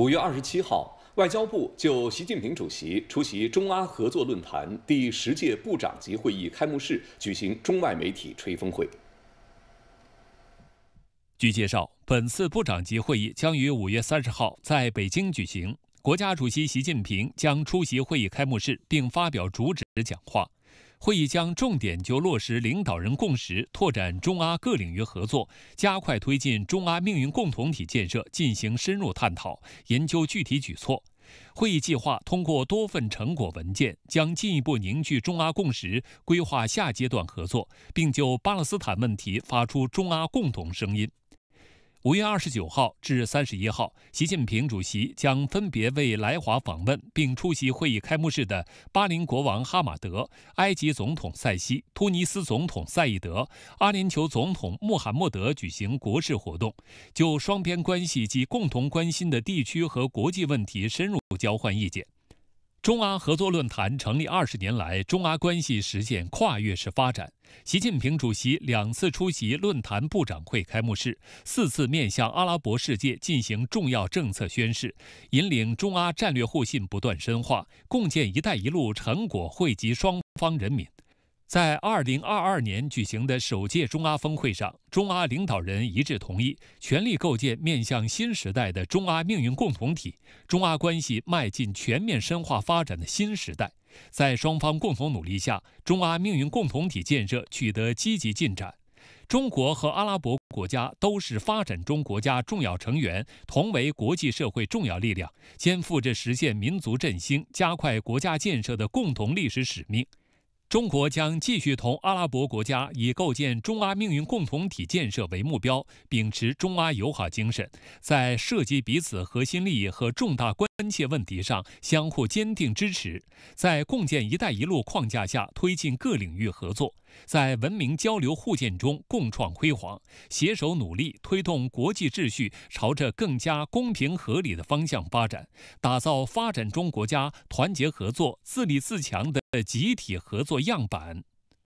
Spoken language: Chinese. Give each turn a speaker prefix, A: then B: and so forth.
A: 五月二十七号，外交部就习近平主席出席中阿合作论坛第十届部长级会议开幕式举行中外媒体吹风会。
B: 据介绍，本次部长级会议将于五月三十号在北京举行，国家主席习近平将出席会议开幕式并发表主旨讲话。会议将重点就落实领导人共识、拓展中阿各领域合作、加快推进中阿命运共同体建设进行深入探讨，研究具体举措。会议计划通过多份成果文件，将进一步凝聚中阿共识，规划下阶段合作，并就巴勒斯坦问题发出中阿共同声音。五月二十九号至三十一号，习近平主席将分别为来华访问并出席会议开幕式的巴林国王哈马德、埃及总统塞西、突尼斯总统赛义德、阿联酋总统穆罕默德举行国事活动，就双边关系及共同关心的地区和国际问题深入交换意见。中阿合作论坛成立二十年来，中阿关系实现跨越式发展。习近平主席两次出席论坛部长会开幕式，四次面向阿拉伯世界进行重要政策宣示，引领中阿战略互信不断深化，共建“一带一路”成果惠及双方人民。在二零二二年举行的首届中阿峰会上，中阿领导人一致同意，全力构建面向新时代的中阿命运共同体，中阿关系迈进全面深化发展的新时代。在双方共同努力下，中阿命运共同体建设取得积极进展。中国和阿拉伯国家都是发展中国家重要成员，同为国际社会重要力量，肩负着实现民族振兴、加快国家建设的共同历史使命。中国将继续同阿拉伯国家以构建中阿命运共同体建设为目标，秉持中阿友好精神，在涉及彼此核心利益和重大关切问题上相互坚定支持，在共建“一带一路”框架下推进各领域合作，在文明交流互鉴中共创辉煌，携手努力推动国际秩序朝着更加公平合理的方向发展，打造发展中国家团结合作、自立自强的集体合作。样板。